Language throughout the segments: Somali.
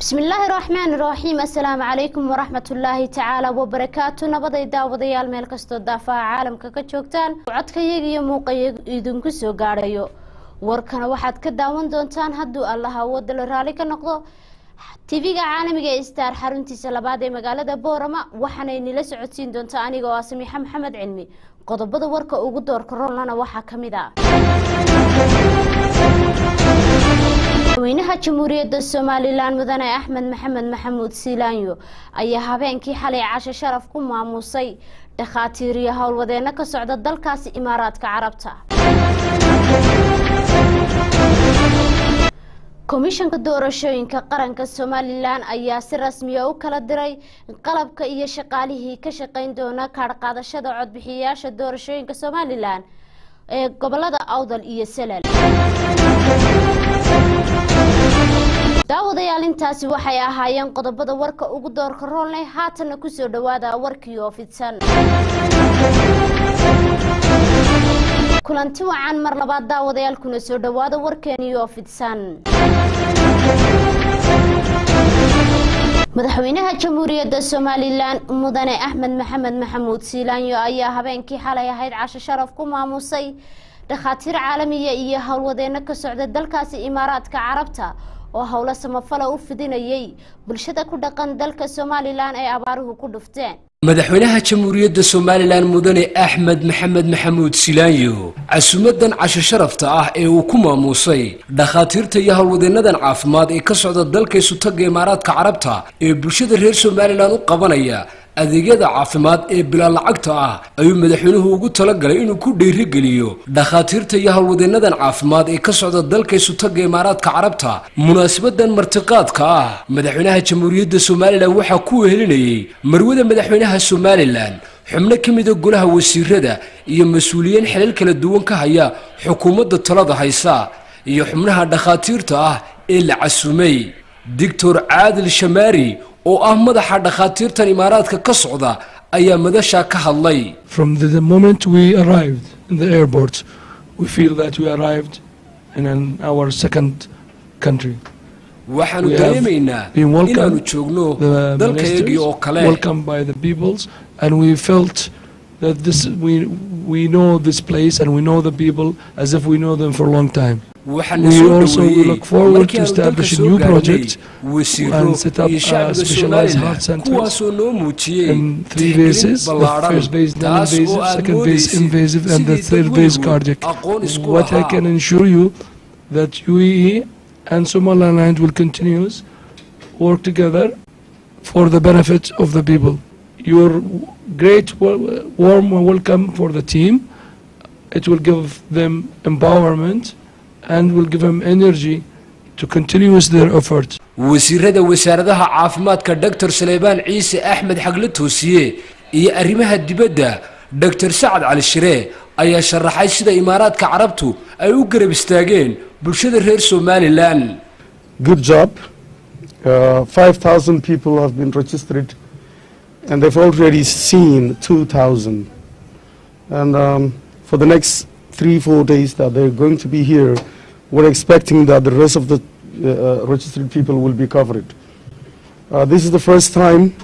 bismillaahi raxmaan raxiim assalaamu calaykum waraxmatullaahi tacaala wabarakaatu nabaday daawadayaal meel kastoo daafaha caalamka ka joogtaan. Codkayaga iyo muuqayaga idinku soo gaadhayo warkana waxaad ka daawan doontaan hadduu allaha wadala raalli ka noqdo. Tv-ga caalamiga ee star xaruntiisa labaad ee magaalada boorama waxaanay nila socodsiin doontaa aniga oo ah samiixa maxamed cilmi. Qodobada warka ugu doorka roolnana waxaa ka mid ah. Madaxweynaha jamhuuriyadda somalilan mudane axmed maxamed maxamuud siilaanyo ayaa habeenkii xalay casho sharaf ku maamuusay dhakhaatiir iyo howlwadeeno ka socda dalkaasi imaaraadka carabta komishanka doorashooyinka qaranka somalilan ayaa si rasmiya u kala diray qalabka iyo shaqaalihii ka shaqeyn doona kaadhqaadashada codbixiyayaasha doorashooyinka somalilan ee gobollada awdal iyo salal. Daawadayaal intaasi waxay ahaayeen qodobada warka ugu doorka roolnay haatana ku soo dhawaada warkii oo fidsan. Kulanti wacan mar labaad daawadayaal kuna soo dhawaada warkeenii oo fidsan madaxweynaha jamhuuriyadda somalilan mudane axmed maxamed maxamuud siilaanyo ayaa habeenkii xalay ahayd casho sharaf ku maamusay dhakhaatiir caalamiya iyo howlwadeeno ka socda dalkaasi imaaraadka carabta oo howlo samafala u fidinayay bulshada ku dhaqan dalka somalilan ay abaaruhu ku dhufteen madaxweynaha jamhuuriyadda somalilan mudane axmed maxamed maxamuud silaanyo casuumadan casho sharafta ah ee uu ku maamuusay dhakhaatiirta iyo howlwadeennadan caafimaad ee ka socda dalka isutaga imaaraadka carabta ee bulshada reer somalilan u qabanaya adeegyada caafimaad ee bilaa lacagta ah ayuu madaxweynuhu ugu talagalay inuu ku dhiirigeliyo dhakhaatiirta iyo howlwadeennadan caafimaad ee ka socda dalka isutaga imaaraadka carabta munaasabadan martiqaadka ah. Madaxweynaha jamhuuriyadda somalilan waxaa ku wehelinayay marwada madaxweynaha somalilan xubno ka mida golaha wasiirada iyo mas'uuliyiin xilal kala duwan ka haya xukuumadda talada haysa iyo xubnaha dhakhaatiirta ah ee la casuumay. Doctor caadil shamaari oo ah madaxa dhakhaatiirtan imaaraadka ka socda ayaa madashaa ka hadlay From the, the moment we arrived in the airport, we feel that we arrived in an, our second country. waxaanu We have dareemaynaa been welcomed, inaanu joogno dalkayagii oo kale welcomed by the peoples, and we felt that this we we know this place and we know the people as if we know them for a long time. We also look forward to aanu dalka establish a new gaarnay project and set up, uh, specialized heart centers kuwaasoo noo muujiyey in three bases, the first base non-invasive, second base invasive, and the third base cardiac. What I can assure you that UAE and Somaliland will continue work together for the benefit of the people. Your great warm welcome for the team. It will give them empowerment and will give them energy to continue their efforts. wasiirada wasaaradaha caafimaadka dr saleebaan ciise axmed xagle toosiye iyo arrimaha dibadda dr sacad cali shire ayaa sharaxay sida imaaraadka carabtu ay u garab istaageen bulshada reer somalilan good job. Uh, 5,000 people have been registered and they've already seen 2,000. And um, for the next three, four days that they're going to be here, we're expecting that the rest of the uh, uh, registered people will be covered. Uh, this is the first time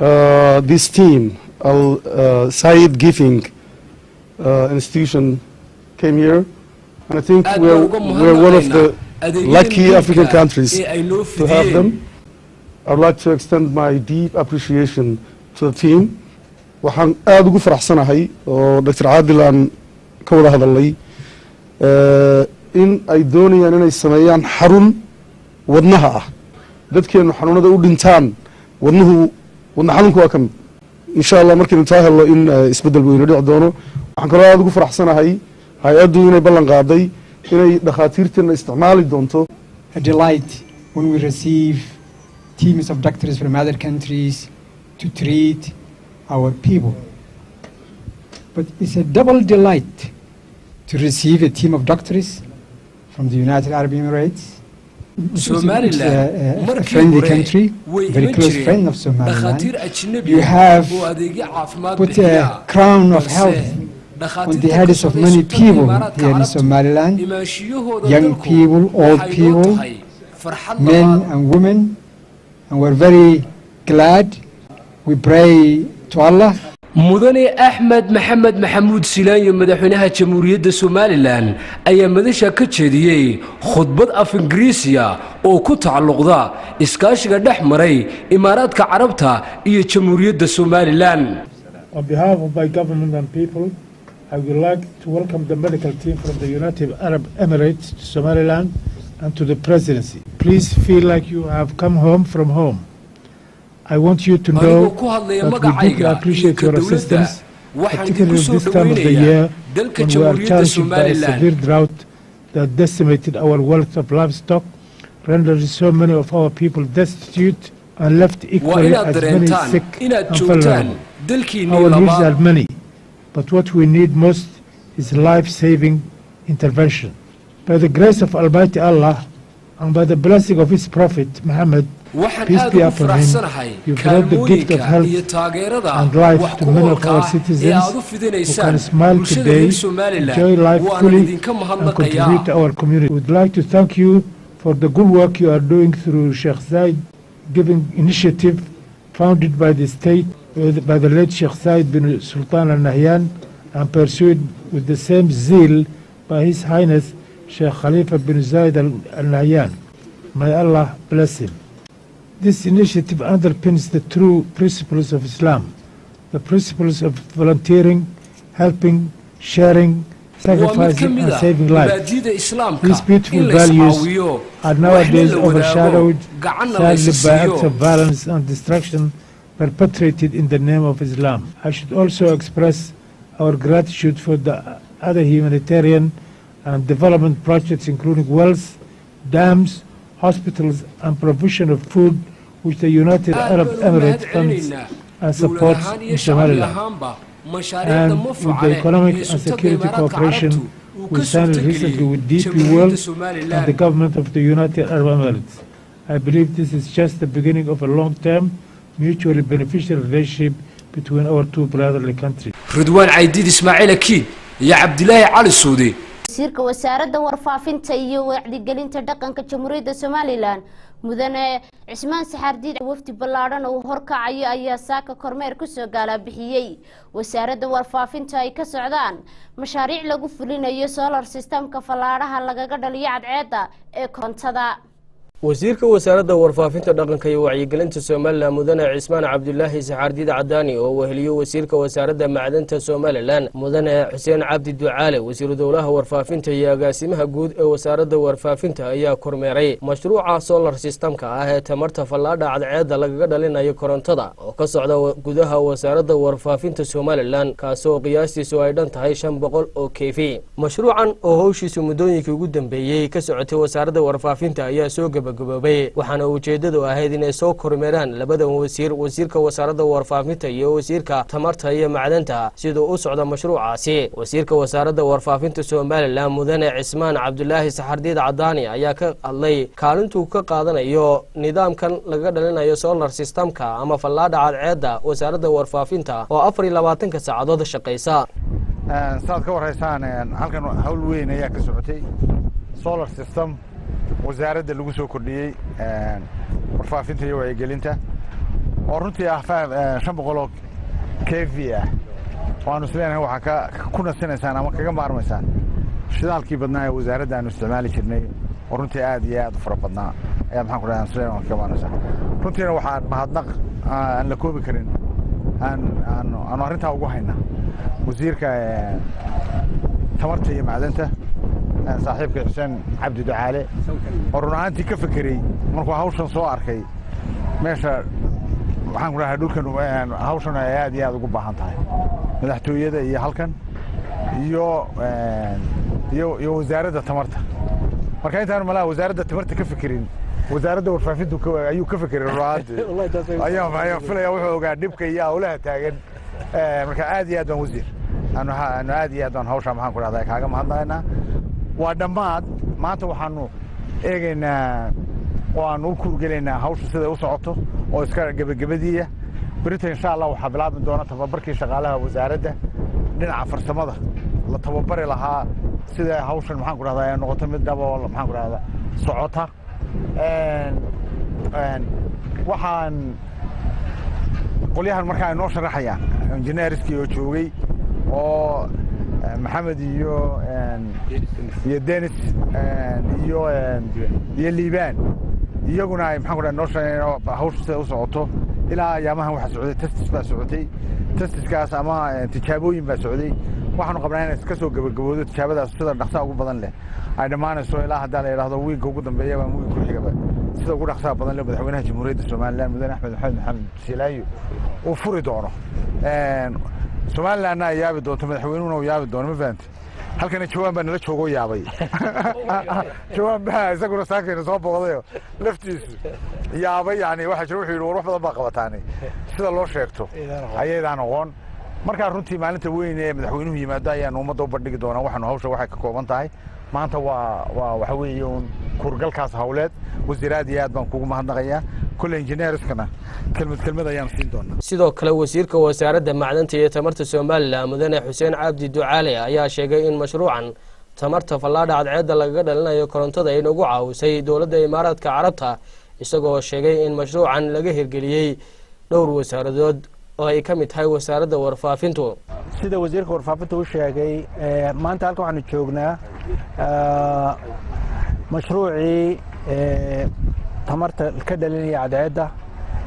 uh, this team, Al uh, Said Giving uh, institution, came here. And I think we're, we're one of the lucky African ah countries to have them. I'd like to extend my deep appreciation to the team. waxaan aada ugu faraxsanahay oo dr caadil aan ka wada hadalnay in ay doonayaan inay sameeyaan xarun wadnaha ah. Dadkeenu xanuunada u dhintaan wadnuhu wadna xanuunku waa ka mid insha allah markaynu taa helno in eh, isbeddel weynu dhici doono. Waxaan kaloo aada ugu faraxsanahay hay'addu inay ballan qaaday inay dhakhaatiirteena isticmaali doonto. A delight when we receive teams of doctors from other countries to treat our people. But it's a double delight to receive a team of doctors from the United Arab Emirates somalilan a- a markii friendly hore country, very close friend of Somaliland. You have put a crown of health on the heads of many people here in Somaliland, young people, old people, men and women, and we're very glad. We pray to Allah mudane axmed maxamed maxamuud silaanyo madaxweynaha jamhuuriyadda somalilan ayaa madasha ka jeediyey khudbad af ingiriisiya oo ku tacalluqda iskaashiga dhex maray imaaraadka carabta iyo jamhuuriyadda somalilan I want you to know that we deeply appreciate your assistance, particularly this time of the year when we are challenged by a severe drought that decimated our wealth of livestock, rendering so many of our people destitute and left equally as many sick and vulnerable. Our needs are many, but what we need most is life-saving intervention. By the grace of Almighty Allah and by the blessing of His Prophet Muhammad, waxaan Peace aad be ugu upon him. faraxsanahay You've brought the gift of kaalmooyinka health iyo taageerada and life wax to ku many of oolka our ah ee citizens aad u who fidinaysaan can smile bulshada today, reer somalilan enjoy life waanan fully, idinka and mahadnaqayaa contribute to our community. We'd like to thank you for the good work you are doing through Sheikh Zayed Giving Initiative, founded by the state, uh, by the late Sheikh Zayed bin Sultan Al Nahyan, and pursued with the same zeal by His Highness Sheikh Khalifa bin Zayed Al Al Nahyan. May Allah bless him. This initiative underpins the true principles of Islam, the principles of volunteering, helping, sharing, sacrificing, and saving life. These beautiful values are nowadays overshadowed sadly by acts of violence and destruction perpetrated in the name of Islam. I should also express our gratitude for the other humanitarian and development projects including wells, dams, hospitals and provision of food which the United Arab Emirates funds and supports in Somaliland. and with the economic and security cooperation we signed recently with DP World and the government of the United Arab Emirates. I believe this is just the beginning of a long-term, mutually beneficial relationship between our two brotherly countries. ridwaan caydiid ismaaciil akiid iyo cabdilaahi cali suudi wasiirka wasaaradda warfaafinta iyo wacdigelinta dhaqanka jamhuuriyadda somalilan mudane cismaan saxaardiid wafdi ballaadhan uu horkacayo ayaa saaka kormeer ku soo gaalabixiyey wasaaradda warfaafinta ay ka socdaan mashaariic lagu fulinayo solar systemka fallaadhaha lagaga dhaliyo cadceedda ee korontada wasiirka wasaaradda warfaafinta dhaqanka iyo wacyigelinta somalilan mudane cismaan cabdulaahi saxaardiid cadaani oo weheliyo wasiirka wasaaradda macdanta somalilan mudane xuseen cabdi ducaale wasiiru dowlaha warfaafinta iyo agaasimaha guud ee wasaaradda warfaafinta ayaa kormeeray mashruuca solar systemka ah ee tamarta fallaadha cadceedda lagaga dhalinayo korontada oo ka socda gudaha wasaaradda warfaafinta somalilan kaasoo qiyaastiisu ay dhan tahay shan boqol oo kefi mashruucan oo howshiisu muddooyinkii ugu dambeeyey ka socotay wasaaradda warfaafinta ayaa soo gabagaboobay waxaana ujeeddadu ahayd inay soo kormeeraan labadan wasiir wasiirka wasaaradda warfaafinta iyo wasiirka tamarta iyo macdanta siduu u socda mashruucaasi. Wasiirka wasaaradda warfaafinta somalilan mudane cismaan cabdulaahi saxardiid cadaani ayaa ka hadlay kaalintuu ka qaadanayo nidaamkan laga dhalinayo solar systemka ama fallaadha cadceedda wasaaradda warfaafinta oo afar iyo labaatanka saacadood shaqaysa saad ka warhaysaan halkan hawl weyn ayaa ka socotay. Solar system wasaaradda lagu soo kordhiyey warfaafinta iyo wacyigelinta. Oo runtii ah shan boqoloo k v ah. Waanu isleenahay waxaa ku nasinaysaan ama kaga maarmaysaan. Shidaalkii badnaa ee wasaaradda aanu isticmaali jirnay oo runtii aad iyo aad u fara badnaa. Ayaa maxaan ku dhahay isleen waan kaga maarmaysaan. Runtiina waxaan mahadnaq aan la koobi karin. Aan aanu arrintaa ugu haynaa wasiirka tamarta iyo macdanta saaxiibka xuseen cabdi ducaale. Oo run ahaantii ka fekerey markuu hawshan soo arkay meesha waxaan ku dhahay dhulkan hawshan ay aad iyo aad ugu baahan tahay. Madaxtooyada iyo halkan iyo iyo wasaaradda tamarta. Marka intaanu malaha wasaaradda tamarta ka fekerin wasaaradda warfaafintu ayuu ka fekeray run ahaantii ayaa ayaan filaya wuxuu ogaa dhibka iyo hawlaha taagan. Marka aad iyo aad baan wasiir. Aanu aad iyo aad baan hawshaa maxaan ku dhahdaa kaaga mahadnaqaynaa waa dhammaad maanta waxaanu eegaynaa oo aan u kuurgelaynaa hawsha siday u socoto oo iska gebagabadiiya. Berita insha allah waxaa bilaabi doona tababarkii shaqaalaha wasaaradda. Dhinaca farsamada la tababari lahaa sida hawshan maxaan ku dhahdaa ay noqoto mid dhabo maxaan ku dhahdaa socota. Waxaan qolyahan markaa inoo sharaxaya injineeriskii oo joogay oo maxamed iyo iyo denis iyo iyo liibaan iyaguna ay maxaan ku noo sharaxeen hawsha sida u socoto. Ilaa ayaamahan waxaa socday testis baa socotay. Testiskaas ama tijaabooyin baa socday. Waxaanu qabnaa inay iska soo gabagaboodo tijaabadaas sida dhaqsaa ugu badan leh. Ay dhammaanayso ilaa haddaa la yidhahdo wiigga ugu dambeeya ama wiig ku xigaba sida ugu dhaqsaha badan leh madaxweynaha jamhuuriyadda somalilan mudane axmed maxamed maxamed silaayo uu furi doono somalilanna ay yaabi doonto madaxweynuhuna uu yaabi doono ma fahante halkana jawaan baa nala joogoo yaabay. Jawaan baa isaguna saakayna soo booqdayo. Laftiisu yaabay yani waxa jira wuxuu yidhi war wax badan baa qabataani sida loo sheegto ayaydaan aqoon markaa runtii maalinta weyn ee madaxweynuhu yimaado ayaanu ummadda u bandhigi doonaa waxaanu hawsha waxay ka kooban tahay. Maanta waa waa waxa weeye uun kurgalkaas hawleed wasiir aad iyo aad baan kugu mahadnaqayaa kulle injineeriskana kelmad kelmad ayaan siin doonaa. Sidoo kale wasiirka wasaaradda macdanta iyo tamarta somalilan mudane xuseen cabdi ducaale ayaa sheegay in mashruucan tamarta fallaadha cadceedda lagaga dhalinayo korontada ay nagu caawisay dowladda imaaraadka carabta isagoo sheegay in mashruucan laga hirgeliyey dhowr wasaaradood oo ay ka mid tahay wasaaradda warfaafintu. Sida wasiirka warfaafinta u sheegay maanta halkan waxaanu joognaa mashruucii tamarta ka dhalinaya cadceedda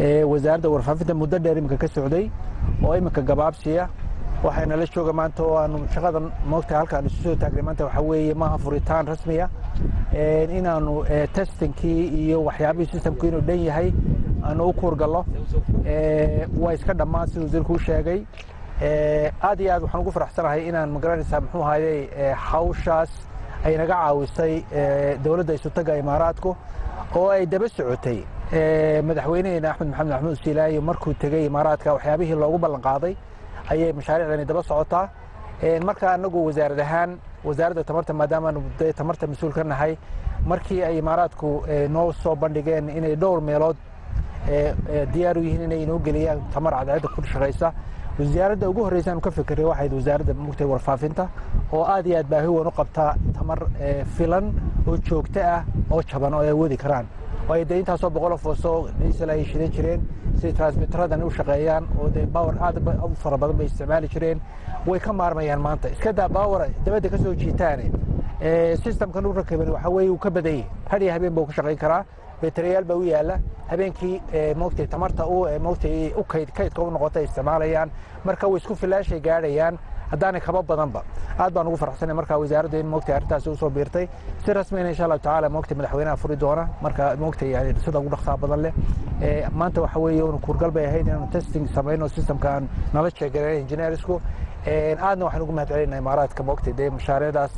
ee wasaaradda warfaafinta muddo dheer iminka ka socday oo iminka gabaabsiya waxayna jooga maanta oo aanu shaqadan moogtahay halkaan isu soo taagnay. Maanta waxaa weeye maaha furitaan rasmiya inaanu testinkii iyo waxyaabihii systemku inuu dhan yahay aanu u kuurgallo waa iska dhammaan sida wasiirku u sheegay. Aad iyo aad waxaan ugu faraxsanahay inaan ma garanaysaa muxuu ahayey hawshaas ay naga caawisay dowladda isutaga imaaraadku oo ay daba socotay madaxweyneheena axmed maxamed maxamuud silaayo markuu tegey imaaraadka waxyaabihii loogu ballan qaaday ayay mashaariicdani daba socotaa. Marka anagu wasaarad ahaan wasaaradda tamarta maadaamaanu tamarta mas'uul ka nahay markii ay imaaraadku noo soo bandhigeen inay dhowr meelood diyaar u yihiin inay inoo geliyaan tamar cadceedda ku shaqaysa wasaaradda ugu horreysa aanu ka fikiray waxayd wasaaradda mugtay warfaafinta oo aad iyo aad baahi weyn u qabta tamar filan oo joogto ah oo jaban oo ay awoodi karaan. Waayo dee intaasoo boqol of soo diesel ay shidan jireen siday transmiteradan u shaqeeyaan oo dee bawar aad u fara badan bay isticmaali jireen way ka maarmayaan maanta. Iska daa bawar dabadda ka soo jiitaane systemkan u rakaban waxa weeye uu ka badanyay had iyo habeen buu ka shaqayn karaa beteriyaal baa u yaalla habeenkii moogtay tamarta u kayd kaydka u noqota ay isticmaalayaan. Marka way isku filaashay gaadhayaan haddaanay kaba badanba. Aad baan ugu farxsanay marka wasaaradda in moogtay arrintaasi u soo biirtay. Si rasmiyana insha allahu tacaala moogtay madaxweynaha furi doona. Marka moogtay yani sida ugu dhaqsaa badan leh. Maanta waxa weeye unu kuurgal bay ahayd inaanu testing samayno systemka aan nala sheegaleen engineersku aadna waxaan ugu mahad celinaa imaaraadka moogtay dee mashaariicdaas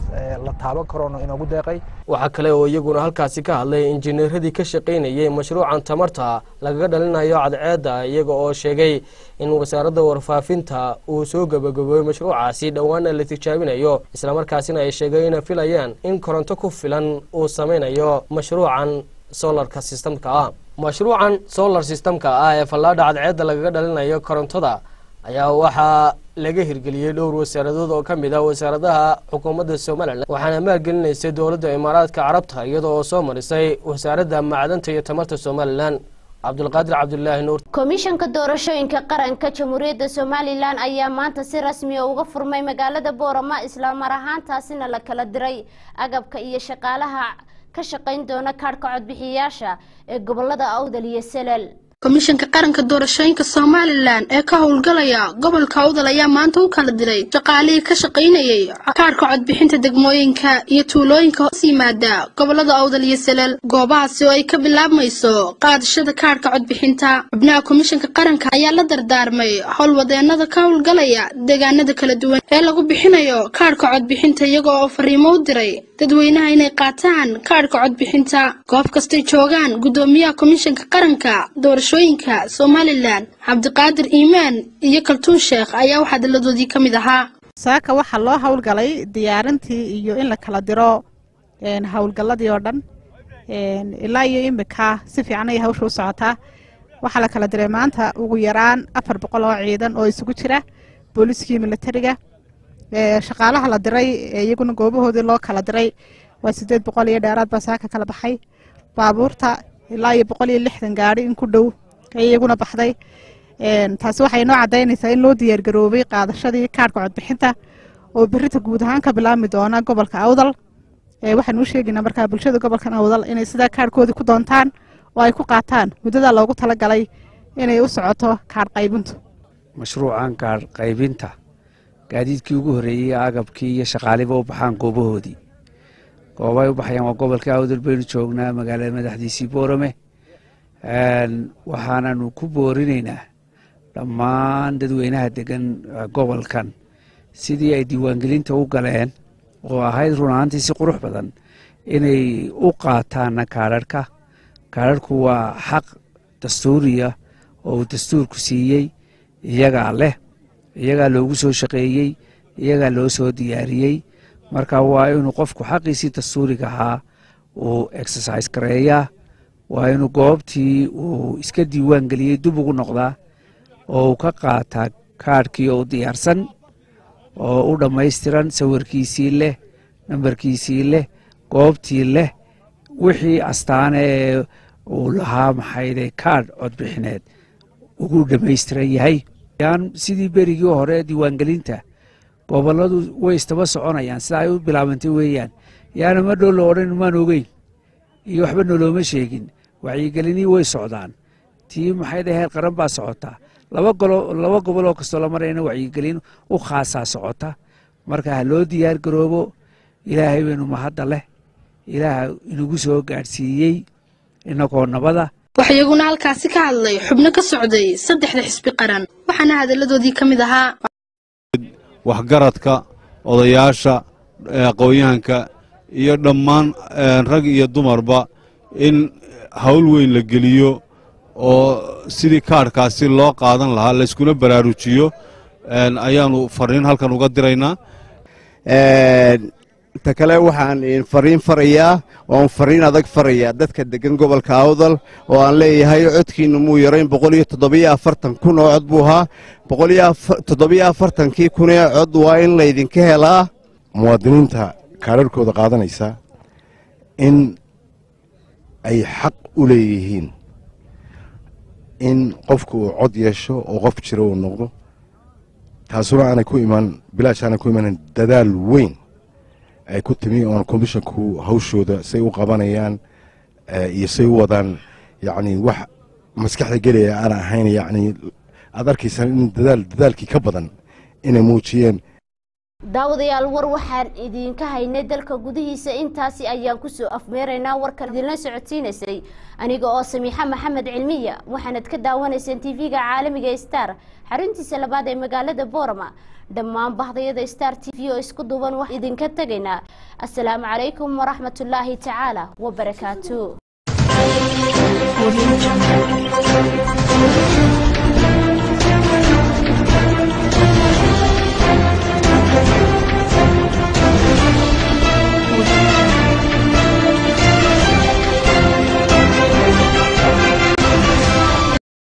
la taaban karoona inoogu deeqay? Waxaa kale oo iyaguna halkaasi ka hadlay injineeradii ka shaqaynayay mashruucan tamarta lagaga dhalinayo cadceedda iyaga oo sheegay in wasaaradda warfaafinta uu soo gebagaboobey mashruucaasi dhowaana la tijaabinayo islamarkaasina ay sheegay inay filayaan in koronto ku filan uu samaynayo mashruucan solarka systemka ah. Mashruucan solar systemka ah ee fallaadha cadceedda lagaga dhalinayo korontada ayaa waxaa laga hirgeliyey dhowr wasaaradood oo ka mid ah wasaaradaha xukuumadda somalilan waxaana maalgelinaysay dowladda imaaraadka carabta iyada oo soo marisay wasaaradda macdanta iyo tamarta somalilan cabdulqaadir cabdulaahi nuur. Komishanka doorashooyinka qaranka jamhuuriyadda somalilan ayaa maanta si rasmiya uga furmay magaalada boorama islamar ahaantaasina la kala diray. Agabka iyo shaqaalaha ka shaqayn doona kaadhka codbixiyayaasha ee gobollada awdal iyo selel komishanka qaranka doorashooyinka somalilan ee ka howlgalaya gobolka awdal ayaa maanta u kala diray shaqaalihii ka shaqaynayay kaadhka codbixinta degmooyinka iyo tuulooyinka hoos yimaada gobollada awdal iyo salel goobahaasi oo ay ka bilaabmayso qaadashada kaadhka codbixinta. Xubnaha komishanka qaranka ayaa la dardaarmay howlwadeenada ka howlgalaya deegaanada kala duwan ee lagu bixinayo kaadhka codbixinta iyaga oo fariimo u diray dadweynaha inay qaataan kaadhka codbixinta. Goob kastay joogaan guddoomiyaha komishanka qaranka doorashooyinka somalilan cabdiqaadir iimaan iyo kaltuun sheekh ayaa wax hadalladoodii ka mid ahaa. Saaka waxaa loo howlgalay diyaarintii iyo in la kala diro howlgalladii oo dhan. Ilaa iyo imika si fiican ayay hawsha u socotaa. Waxaa la kala diray maanta ugu yaraan afar boqol oo ciidan oo isugu jira booliiskii militariga shaqaalaha la diray iyaguna goobahoodii loo kala diray waa sideed boqol iyo dheeraad baa saaka kala baxay. Baabuurta ilaa iyo boqol iyo lixdan gaari in ku dhow iyaguna baxday. Taasi waxay noo cadaynaysaa in loo diyaargaroobay qaadashadii kaarhka codbixinta oo berita guud ahaan ka bilaabmi doona gobolka awdal. Waxaan u sheegaynaa markaa bulshada gobolkan awdal inay sidaa kaarhkoodii ku doontaan oo ay ku qaataan muddadaa loogu talagalay inay u socoto kaarh qaybintu. Mashruucan kaarh qaybinta gaadiidkii ugu horreeyey agabkii iyo shaqaaliba u baxaan goobahoodii. Goobay u baxayaan waa gobolka awdal baynu joognaa magaalada madaxdiisii boorame waxaananu ku boorinaynaa dhammaan dadweynaha degan gobolkan. Sidii ay diiwaangelinta u galeen oo ahayd runaantii si qurux badan inay u qaataanna kaadharhka kaadharhku waa xaq dastuuriya oo uu dastuurku siiyey iyagaa leh iyagaa loogu soo shaqeeyey iyagaa loo soo diyaariyey. Marka waa inuu qofku xaqiisii dastuuriga ahaa uu exercise gareeyaa waa inuu goobtii uu iska diiwaan geliyey dib ugu noqdaa oo uu ka qaataa kaadhkii oo u diyaarsan oo u dhammaystiran sawirkiisii leh nambarkiisii leh goobtii leh wixii astaane ee uu lahaa maxayde kaadh codbixineed ugu dhammaystiran yahay. Yaan sidii berigii hore diiwaangelinta gobolladu way istaba soconayaan sida ay u bilaabantay weeyaan. Yaana ma dhow la odhan maan ogeyn iyo waxba nolooma sheegin. Wacyigelinii way socdaan. Tii maxayde heer qaran baa socotaa laba gobol oo kastoo la marayna wacyigelin u khaasaa socota. Marka ha loo diyaar garoobo ilaahay baynu mahadda leh. Ilaah inagu soo gaadhsiiyey inagoo nabada. Waxaa iyaguna halkaasi ka hadlay xubno ka socday saddexda xisbi qaran. Waxaana hadalladoodii ka mid ahaa. Waxgaradka odayaasha aqoon-yahanka iyo dhammaan rag iyo dumarba in hawl weyn la geliyo oo sidii kaadhkaasi loo qaadan lahaa layskuna baraarujiyo. Ayaanu fariin halkan uga diraynaa. Ta kale waxaan fariin farayaa oon fariin adag farayaa dadka degan gobolka awdal oo aan leeyahay codkiinna muu yarayn boqol iyo toddobiyo afartan kun oo cod buu ahaa. Boqol iyo toddobiyo afartankii kunee cod waa in laydinka helaa. Muwaadiniinta kaadharhkooda qaadanaysa in ay xaq u leeyihiin. In qofku uu cod yeesho oo qof jiro uu noqdo. Taasuna aanay ku imaan bilaash aanay ku imaanan dadaal weyn ay ku timi oon komishonku hawshooda say u qabanayaan iyo say u wadaan. Yacni wax maskaxda gelaya aan ahayn yacni aad arkaysaan in dadaal dadaalkii ka badan inay muujiyeen daawadayaal war waxaan idinka haynay dalka gudihiisa. Intaasi ayaan ku soo afmeeraynaa warkan idinla socodsiinaysay aniga oo samiixa maxamed cilmiya waxaanad ka daawanayseen tv-ga caalamiga star. Xaruntiisa labaad ee magaalada boorama. Dhammaan bahdayada star t v oo isku duuban wax idinka tegaynaa. Asalaamu calaykum waraxmatullaahi tacaala wabarakaatu Música